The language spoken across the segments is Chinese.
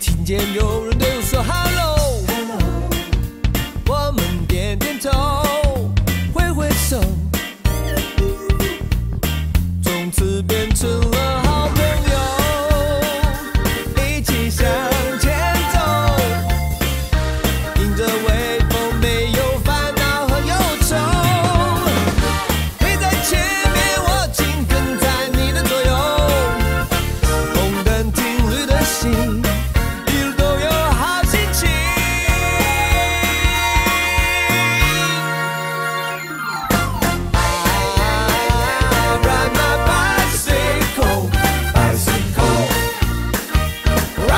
听见有人对我说 hello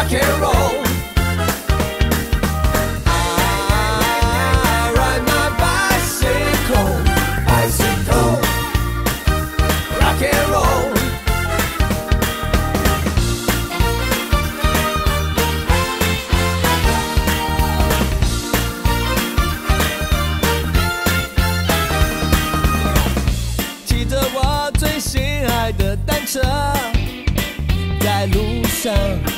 骑着我最心爱的单车，在路上。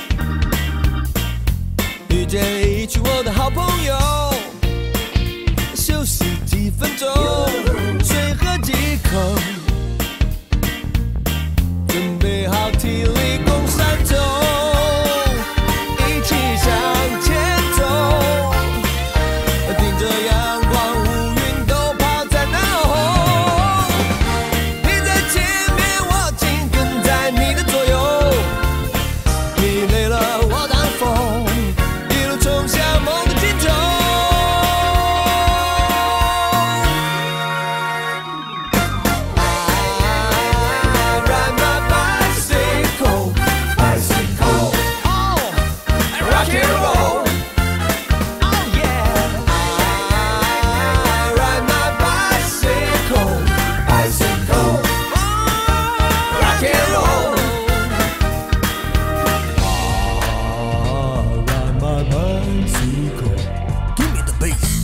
遇见一群我的好朋友。Give me the bass.